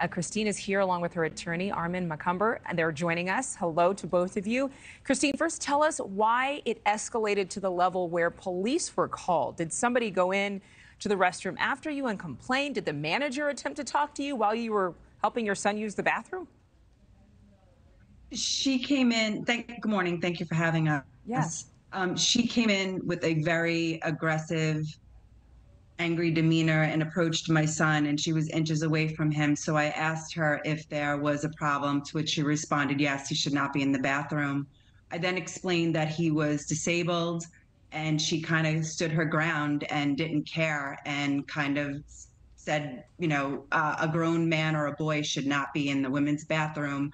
Uh, Christine is here along with her attorney, Armen McOmber, and they're joining us. Hello to both of you. Christine, first tell us why it escalated to the level where police were called. Did somebody go in to the restroom after you and complain? Did the manager attempt to talk to you while you were helping your son use the bathroom? She came in. Thank. Good morning. Thank you for having us. Yes. Um, she came in with a very aggressive angry demeanor and approached my son and she was inches away from him. So i asked her if there was a problem to which she responded yes he should not be in the bathroom. I then explained that he was disabled and she kind of stood her ground and didn't care and kind of said you know uh, a grown man or a boy should not be in the women's bathroom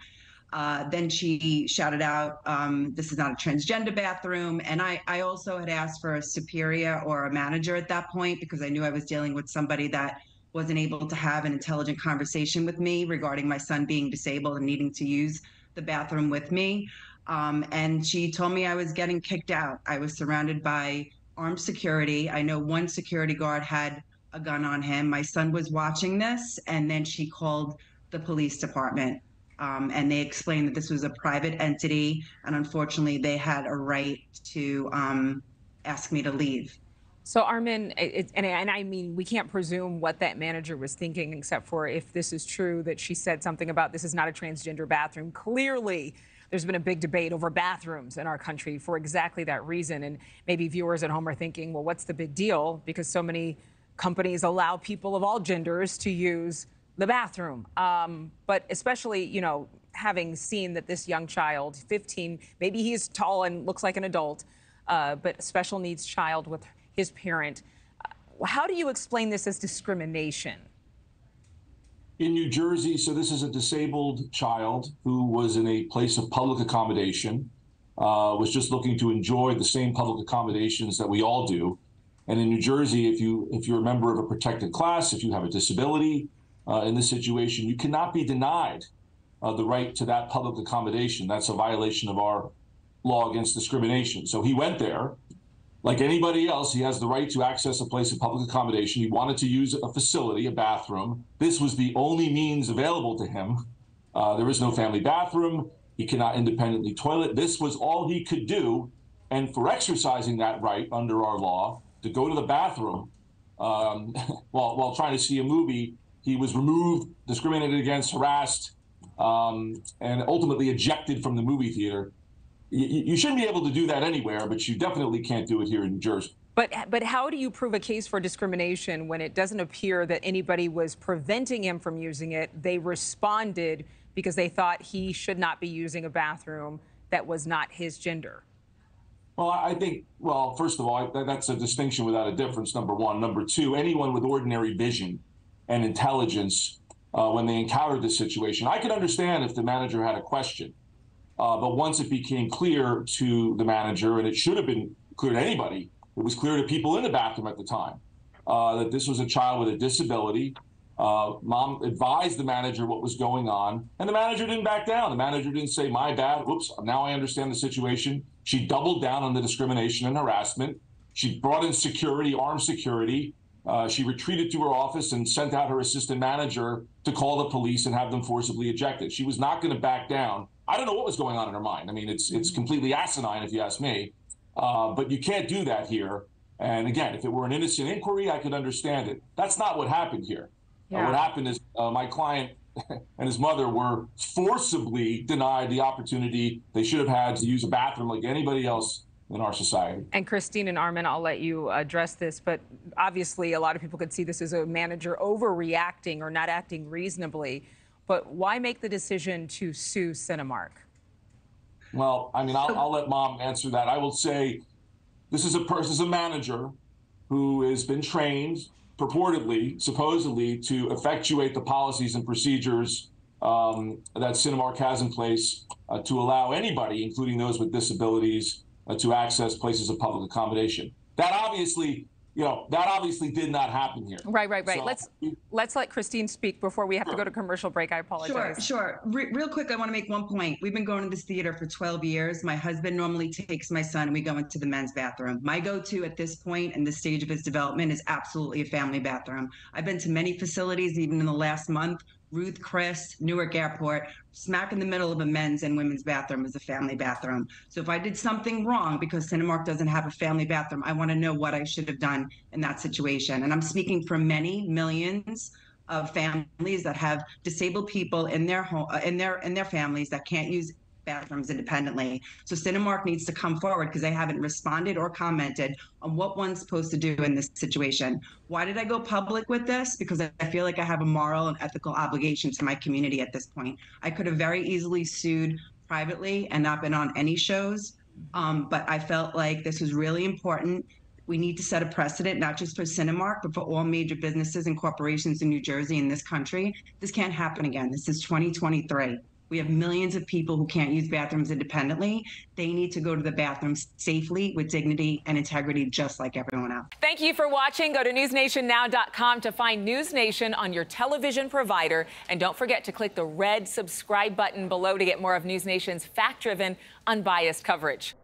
uh, then she shouted out, um, "This is not a transgender bathroom." And I, I also had asked for a superior or a manager at that point because I knew I was dealing with somebody that wasn't able to have an intelligent conversation with me regarding my son being disabled and needing to use the bathroom with me. Um, and she told me I was getting kicked out. I was surrounded by armed security. I know one security guard had a gun on him. My son was watching this, and then she called the police department. Um, and they explained that this was a private entity, and unfortunately, they had a right to um, ask me to leave. So, Armin, it, and, and I mean, we can't presume what that manager was thinking, except for if this is true that she said something about this is not a transgender bathroom. Clearly, there's been a big debate over bathrooms in our country for exactly that reason. And maybe viewers at home are thinking, well, what's the big deal? Because so many companies allow people of all genders to use the bathroom. Um, but especially, you know, having seen that this young child, 15, maybe he's tall and looks like an adult, uh, but special needs child with his parent. Uh, how do you explain this as discrimination? In New Jersey, so this is a disabled child who was in a place of public accommodation, uh, was just looking to enjoy the same public accommodations that we all do. And in New Jersey, if you if you're a member of a protected class, if you have a disability, in this situation. You cannot be denied uh, the right to that public accommodation. That's a violation of our law against discrimination. So he went there. Like anybody else, he has the right to access a place of public accommodation. He wanted to use a facility, a bathroom. This was the only means available to him. Uh, there is no family bathroom. He cannot independently toilet. This was all he could do. And for exercising that right under our law to go to the bathroom um, while, while trying to see a movie, he was removed, discriminated against, harassed, um, and ultimately ejected from the movie theater. You, you shouldn't be able to do that anywhere, but you definitely can't do it here in Jersey. But but how do you prove a case for discrimination when it doesn't appear that anybody was preventing him from using it? They responded because they thought he should not be using a bathroom that was not his gender. Well, I think, well, first of all, that's a distinction without a difference, number one. Number two, anyone with ordinary vision and intelligence uh, when they encountered this situation. I could understand if the manager had a question, uh, but once it became clear to the manager, and it should have been clear to anybody, it was clear to people in the bathroom at the time uh, that this was a child with a disability. Uh, mom advised the manager what was going on, and the manager didn't back down. The manager didn't say, "My bad. Whoops. Now I understand the situation." She doubled down on the discrimination and harassment. She brought in security, armed security, uh, she retreated to her office and sent out her assistant manager to call the police and have them forcibly ejected. She was not going to back down. I don't know what was going on in her mind. I mean, it's it's completely asinine if you ask me. Uh, but you can't do that here. And again, if it were an innocent inquiry, I could understand it. That's not what happened here. Yeah. Uh, what happened is uh, my client and his mother were forcibly denied the opportunity they should have had to use a bathroom like anybody else in our society. And Christine and Armen, I'll let you address this, but obviously a lot of people could see this as a manager overreacting or not acting reasonably. But why make the decision to sue Cinemark? Well, I mean, I'll, I'll let mom answer that. I will say this is a person, is a manager who has been trained purportedly, supposedly, to effectuate the policies and procedures um, that Cinemark has in place uh, to allow anybody, including those with disabilities, uh, to access places of public accommodation. That obviously, you know, that obviously did not happen here. Right, right, right. So, let's let's let Christine speak before we have sure. to go to commercial break. I apologize. Sure, sure. Re- real quick, I want to make one point. We've been going to this theater for 12 years. My husband normally takes my son, and we go into the men's bathroom. My go-to at this point in the stage of his development is absolutely a family bathroom. I've been to many facilities, even in the last month, Ruth Chris, Newark Airport, smack in the middle of a men's and women's bathroom is a family bathroom. So if I did something wrong because Cinemark doesn't have a family bathroom, I want to know what I should have done in that situation. And I'm speaking for many millions of families that have disabled people in their home, uh, in their in their families that can't use bathrooms independently. So Cinemark needs to come forward because they haven't responded or commented on what one's supposed to do in this situation. Why did I go public with this? Because I feel like I have a moral and ethical obligation to my community at this point. I could have very easily sued privately and not been on any shows. Um, but I felt like this was really important. We need to set a precedent, not just for Cinemark, but for all major businesses and corporations in New Jersey and this country. This can't happen again. This is 2023. We have millions of people who can't use bathrooms independently. They need to go to the bathroom safely with dignity and integrity, just like everyone else. Thank you for watching. Go to newsnationnow.com to find News Nation on your television provider. And don't forget to click the red subscribe button below to get more of News Nation's fact driven, unbiased coverage.